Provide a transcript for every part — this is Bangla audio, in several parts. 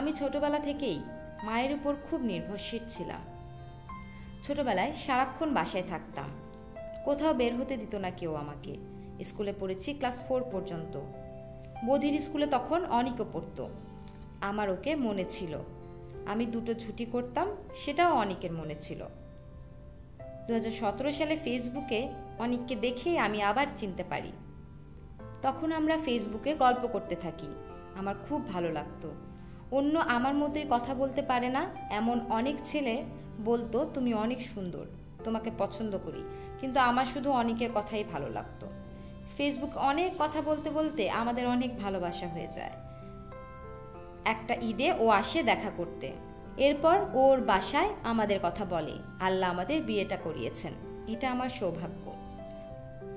আমি ছোটবেলা থেকেই মায়ের উপর খুব নির্ভরশীল ছিলাম। ছোটবেলায় সারাক্ষণ বাসায় থাকতাম। কোথাও বের হতে দিত না কেউ আমাকে। স্কুলে পড়েছি ক্লাস ফোর পর্যন্ত। বধির স্কুলে তখন অনিকও পড়তো। আমার ওকে মনে ছিল। আমি দুটো ছুটি করতাম, সেটাও অনেকের মনে ছিল। দু হাজার সতেরো সালে ফেসবুকে অনেককে দেখেই আমি আবার চিনতে পারি। তখন আমরা ফেসবুকে গল্প করতে থাকি। আমার খুব ভালো লাগতো। অন্য আমার মতোই কথা বলতে পারে না। এমন অনেক ছেলে বলতো, তুমি অনেক সুন্দর, তোমাকে পছন্দ করি। কিন্তু আমার শুধু অনেকের কথাই ভালো লাগতো। ফেসবুক অনেক কথা বলতে বলতে আমাদের অনেক ভালোবাসা হয়ে যায়। একটা ঈদে ও আসে দেখা করতে। এরপর ওর বাসায় আমাদের কথা বলে, আল্লাহ আমাদের বিয়েটা করিয়েছেন। এটা আমার সৌভাগ্য।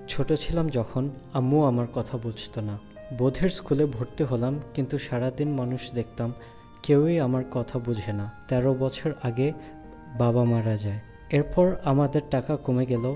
ছোট ছিলাম যখন, আম্মু আমার কথা বুঝতো না। বোধের স্কুলে ভর্তি হলাম, কিন্তু সারাদিন মানুষ দেখতাম কেউই আমার কথা বুঝে না। তেরো বছর আগে বাবা মারা যায়। এরপর আমাদের টাকা কমে গেল,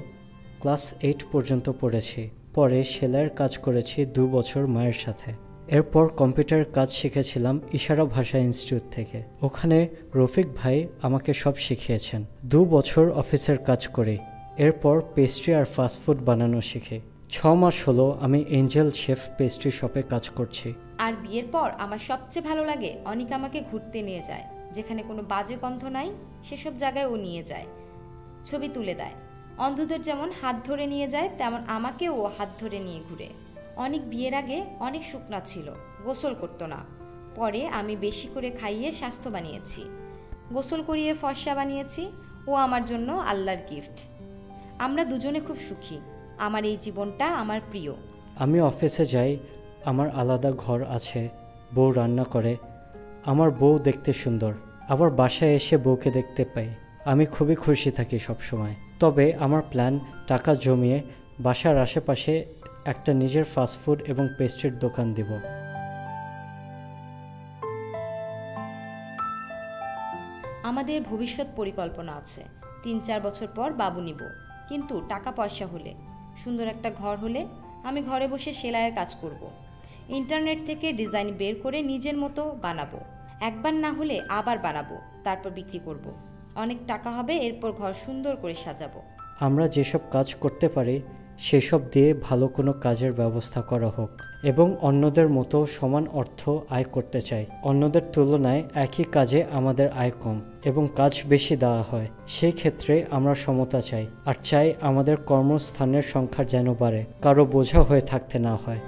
ক্লাস এইট পর্যন্ত পড়েছি। পরে সেলাইয়ের কাজ করেছি দু বছর মায়ের সাথে। এরপর কম্পিউটার কাজ শিখেছিলাম ইশারা ভাষা ইনস্টিটিউট থেকে। ওখানে রফিক ভাই আমাকে সব শিখিয়েছেন। দু বছর অফিসের কাজ করি। এরপর পেস্ট্রি আর ফাস্টফুড বানানো শিখি। ছ মাস হলো আমি এঞ্জেল শেফ পেস্ট্রি শপে কাজ করছি। আর বিয়ের পর আমার সবচেয়ে ভালো লাগে অনিক আমাকে ঘুরতে নিয়ে যায়, যেখানে কোনো বাজে গন্ধ নাই, সেসব জায়গায় ও নিয়ে যায়, ছবি তুলে দেয়। অন্ধদের যেমন হাত ধরে নিয়ে যায়, তেমন আমাকেও ও হাত ধরে নিয়ে ঘুরে। অনেক বিয়ের আগে অনেক শুকনা ছিল, গোসল করতো না। পরে আমি বেশি করে খাইয়ে স্বাস্থ্য বানিয়েছি। গোসল করিয়ে ফর্সা বানিয়েছি, ও আমার জন্য আল্লাহর গিফট। আমরা দুজনে খুব সুখী। আমার এই জীবনটা আমার প্রিয়। আমি অফিসে যাই আমার আলাদা ঘর আছে বউ রান্না করে আমার বউ দেখতে সুন্দর আবার বাসায় এসে বউকে দেখতে পাই আমি খুবই খুশি থাকি সব সময় তবে আমার প্ল্যান টাকা জমিয়ে বাসার আশেপাশে একটা নিজের ফাস্টফুড এবং পেস্ট্রির দোকান দিব। আমাদের ভবিষ্যৎ পরিকল্পনা আছে। তিন চার বছর পর বাবু নিব। কিন্তু টাকা পয়সা হলে সুন্দর একটা ঘর হলে আমি ঘরে বসে সেলাইয়ের কাজ করব। ইন্টারনেট থেকে ডিজাইন বের করে নিজের মতো বানাবো একবার না হলে আবার বানাবো, তারপর বিক্রি করব। অনেক টাকা হবে, এরপর ঘর সুন্দর করে সাজাবো আমরা যেসব কাজ করতে পারি সেসব দিয়ে ভালো কোনো কাজের ব্যবস্থা করা হোক এবং অন্যদের মতো সমান অর্থ আয় করতে চাই। অন্যদের তুলনায় একই কাজে আমাদের আয় কম এবং কাজ বেশি দেওয়া হয়। সেই ক্ষেত্রে আমরা সমতা চাই, আর চাই আমাদের কর্মস্থানের সংখ্যা যেন বাড়ে, কারও বোঝা হয়ে থাকতে না হয়।